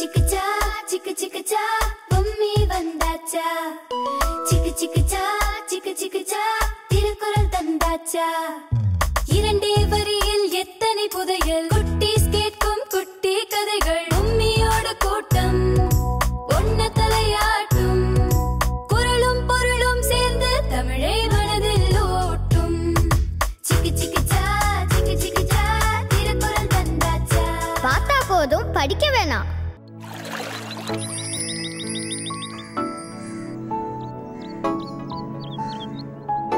சிக்குச்சா சிக்கு சிக்குச்சா பொம்மி வந்தாச்சா? சிக்கு சிக்குச்சா சிக்கு சிக்குச்சா திருக்குறள் தந்தாச்சா? இரண்டே வரியில் எத்தனை புதையல்? குட்டீஸ் கேட்கும் குட்டி கதைகள் உம்மியோட கூட்டம் ஒன்ன தலையாட்டும். குரலும் பொருளும் சேர்ந்து தமிழை மனதில் ஓட்டும். சிக்கு சிக்குச்சா சிக்கு சிக்குச்சா திருக்குறள் தந்தாச்சா? பார்த்தா போதும் படிக்க வேணாம்.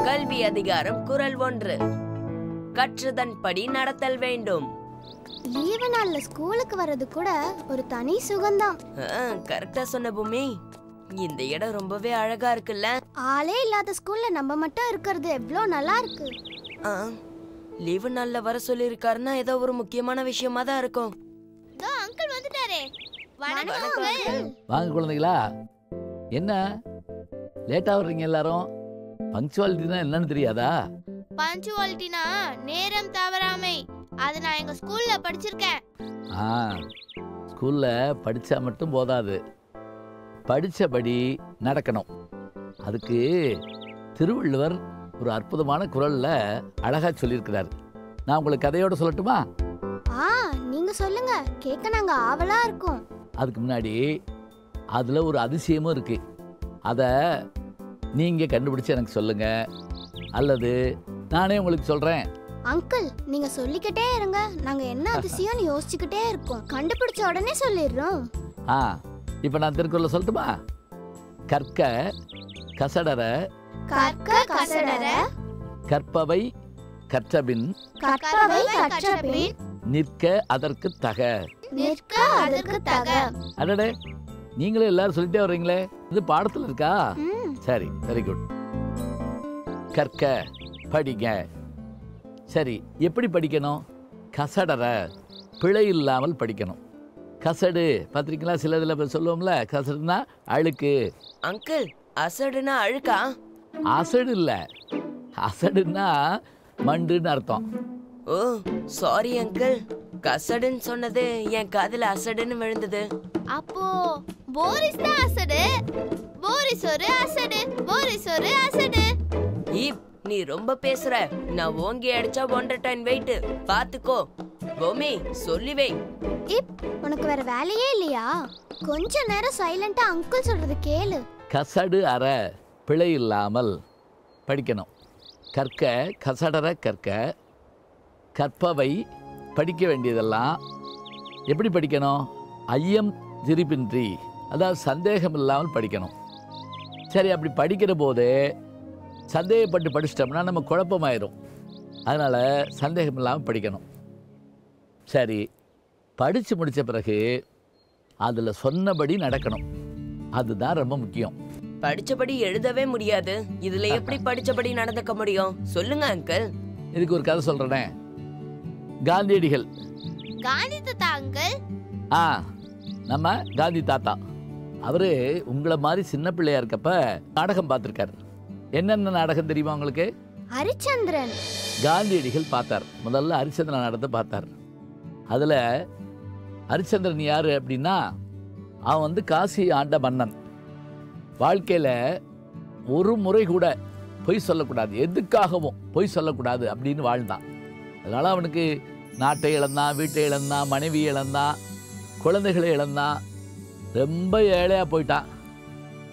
கல்வி அதிகாரம் குரல் ஒன்று. கற்றுதன் படி நடத்தல் வேண்டும். லீவு நாள்ல ஸ்கூலுக்கு வர்றது கூட ஒரு தனி சுகம்தான். கரெக்டா சொன்ன பூமி. இந்த இடம் ரொம்பவே அழகா இருக்குல்ல? ஆளே இல்லாத ஸ்கூல்ல நம்ம மட்டும் இருக்கிறது எவ்வளோ நல்லா இருக்கு. லீவு நாள்ல வர சொல்லியிருக்காருன்னா ஏதோ ஒரு முக்கியமான விஷயமா தான் இருக்கும். அங்கிள் வந்துட்டாரே. வாங்க குழந்தைகளா. என்ன? லேட்டாக வர்றீங்க எல்லாரும்? பங்க்சுவாலிட்டினா என்னன்னு தெரியாதா? பஞ்சுவாலிட்டினா நேரம் தவறாமை. அது நான் எங்க ஸ்கூல்ல படிச்சிருக்கேன். ஆ ஸ்கூலில் படித்தா மட்டும் போதாது. படித்தபடி நடக்கணும். அதுக்கு திருவள்ளுவர் ஒரு அற்புதமான குரலில் அழகாக சொல்லியிருக்கிறார். நான் உங்களுக்கு கதையோட சொல்லட்டுமா? ஆ நீங்க சொல்லுங்க. கேட்க நாங்க ஆவலா இருக்கோம். அதுக்கு முன்னாடி அதில் ஒரு அதிசயமும் இருக்கு. அதை நீங்கள் கண்டுபிடிச்சு எனக்கு சொல்லுங்க. அல்லது நானே உங்களுக்கு சொல்கிறேன் அங்கிள் நீங்க சொல்லிக்கிட்டே இருங்க. நாங்க என்ன அதிசயம்னு யோசிச்சுக்கிட்டே இருக்கோம். கண்டுபிடிச்ச உடனே சொல்லிடுறோம். ஆ இப்போ நான் திருக்குறளை சொல்லட்டுமா? கற்க கசடர கற்க கசடர கற்பவை கற்றபின் கற்பவை கற்றபின் நிற்க அதற்கு தக. நிற்க அதற்கு தக. அடடே நீங்களும் எல்லாரும் சொல்லிட்டே வர்றீங்களே இது பாடத்தில் இருக்கா? சரி வெரி குட் கற்க படிங்க. சரி எப்படி படிக்கணும்? கசடற பிழை இல்லாமல் படிக்கணும். கசடு பார்த்திருக்கீங்களா சில இதில் சொல்லுவோம்ல கசடுனா அழுக்கு. அங்கிள் அசடுனா அழுக்கா? அசடு இல்லை. அசடுன்னா மண்டுன்னு அர்த்தம். ஓ சாரி அங்கிள் கசடுன்னு சொன்னது என் காதுல அசடுன்னு விழுந்தது. அப்போ போரிஸ் தான் அசடு? போரிஸ் ஒரு அசடு போரிஸ் ஒரு அசடு. ஈப் நீ ரொம்ப பேசுற. நான் ஓங்கி அடிச்சா ஒன்றரை டன் வெயிட் பாத்துக்கோ. பூமி சொல்லி வை. இப் உனக்கு வேற வேலையே இல்லையா? கொஞ்ச நேரம் சைலண்டா அங்கிள் சொல்றது கேளு. கசடு அற பிழை இல்லாமல் படிக்கணும். கற்க கசடற கற்க கற்பவை படிக்க வேண்டியதெல்லாம் எப்படி படிக்கணும்? ஐயம் திரிப்பின்றி அதாவது சந்தேகம் இல்லாமல் படிக்கணும். சரி அப்படி படிக்கிற போது சந்தேகப்பட்டு படிச்சிட்டோம்னா நம்ம குழப்பமாயிரும். அதனால் சந்தேகம் இல்லாமல் படிக்கணும். சரி படித்து முடித்த பிறகு அதில் சொன்னபடி நடக்கணும். அதுதான் ரொம்ப முக்கியம். படிச்சபடி எழுதவே முடியாது. இதுல எப்படி படிச்சபடி நடந்துக்க முடியும்? சொல்லுங்க அங்கிள். இதுக்கு ஒரு கதை சொல்கிறேனே காந்தியடிகள். காந்தி தாத்தா அங்கிள் ஆ நம்ம காந்தி தாத்தா. அவர் உங்களை மாதிரி சின்ன பிள்ளையா இருக்கப்ப நாடகம் பார்த்துருக்காரு. என்னென்ன நாடகம் தெரியுமா உங்களுக்கு? ஹரிச்சந்திரன். காந்தியடிகள் பார்த்தார். முதல்ல ஹரிச்சந்திரன் நாடகத்தை பார்த்தார். அதில் ஹரிச்சந்திரன் யார் அப்படின்னா அவன் வந்து காசி ஆண்ட மன்னன். வாழ்க்கையில் ஒரு முறை கூட பொய் சொல்லக்கூடாது. எதுக்காகவும் பொய் சொல்லக்கூடாது அப்படின்னு வாழ்ந்தான். அதனால் அவனுக்கு நாட்டை இழந்தான் வீட்டை இழந்தான் மனைவி இழந்தான் குழந்தைகளை இழந்தான் ரொம்ப ஏழையாக போயிட்டான்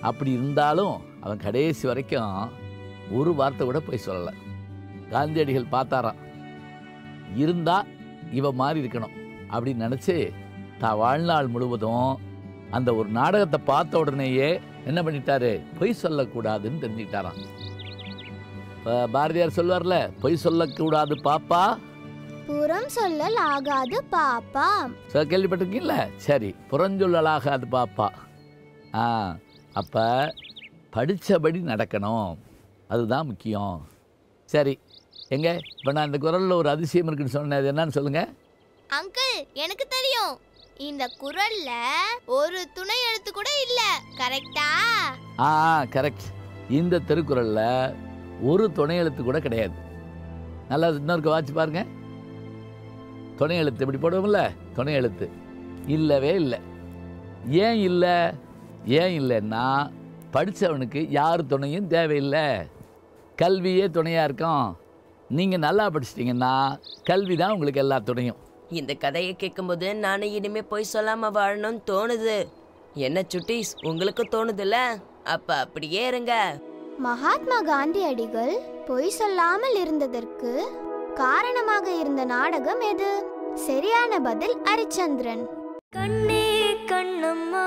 அப்படி இருந்தாலும் அவன் கடைசி வரைக்கும் ஒரு வார்த்தை கூட பொய் சொல்லலை. காந்தியடிகள் பார்த்தாராம் இருந்தால் இவ மாதிரி இருக்கணும். அப்படின்னு நினச்சி தான் வாழ்நாள் முழுவதும் அந்த ஒரு நாடகத்தை பார்த்த உடனேயே என்ன பண்ணிட்டாரு? பொய் சொல்லக்கூடாதுன்னு தெரிஞ்சுக்கிட்டாராம். பாரதியார் சொல்லுவார்ல பொய் சொல்லக்கூடாது பாப்பா. புறம் சொல்லல் ஆகாது பாப்பா சொ- கேள்விப்பட்டிருக்கீங்கள? சரி புறஞ்சொல்லலாகாது பாப்பா. ஆ அப்போ படித்தபடி நடக்கணும். அதுதான் முக்கியம். சரி எங்க? இப்போ நான் இந்த குரலில் ஒரு அதிசயம் இருக்குன்னு சொன்னேன். அது என்னன்னு சொல்லுங்கள் அங்கிள் எனக்கு தெரியும். இந்த குரல்ல ஒரு துணை எழுத்து கூட இல்ல. கரெக்டா? ஆ கரெக்ட். இந்த திருக்குறளில் ஒரு துணை எழுத்து கூட கிடையாது. நல்லா இன்னொருக்கு வாட்சி பாருங்க. துணை எழுத்து இப்படி போடுவோம்ல? துணை எழுத்து. இல்லவே இல்லை. ஏன் இல்லை? ஏன் இல்லைன்னா படித்தவனுக்கு யார் துணையும் தேவையில்லை. கல்வியே துணையாக இருக்கும். நீங்கள் நல்லா படிச்சிட்டிங்கன்னா கல்வி தான் உங்களுக்கு எல்லா துணையும். இந்த கதையை கேட்கும்போது நானும் இனிமே போய் சொல்லாம வாழணும்னு தோணுது. என்ன சுட்டீஸ் உங்களுக்கு தோணுதுல்ல? அப்ப அப்படியே இருங்க. மகாத்மா காந்தியடிகள் பொய் சொல்லாமல் இருந்ததற்கு காரணமாக இருந்த நாடகம் எது? சரியான பதில் ஹரிச்சந்திரன் கண்ணே கண்ணம்மா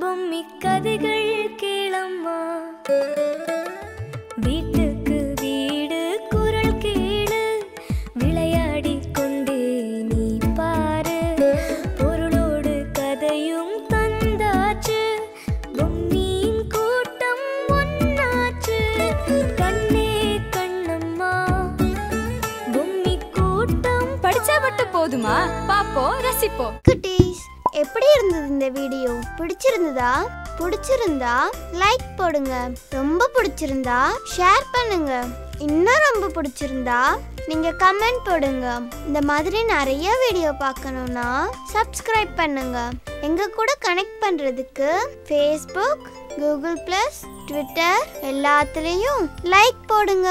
பொம்மி கதைகள் கேளம்மா. மட்டும் பாப்போம் ரசிப்போம். குட்டீஸ் எப்படி இருந்தது இந்த வீடியோ? பிடிச்சிருந்ததா? பிடிச்சிருந்தா லைக் போடுங்க. ரொம்ப பிடிச்சிருந்தா ஷேர் பண்ணுங்க. இன்னும் ரொம்ப பிடிச்சிருந்தா நீங்க கமெண்ட் போடுங்க. இந்த மாதிரி நிறைய வீடியோ பார்க்கணும்னா சப்ஸ்கிரைப் பண்ணுங்க. எங்க கூட கனெக்ட் பண்றதுக்கு ஃபேஸ்புக் கூகுள் ப்ளஸ் ட்விட்டர் எல்லாத்துலேயும் லைக் போடுங்க.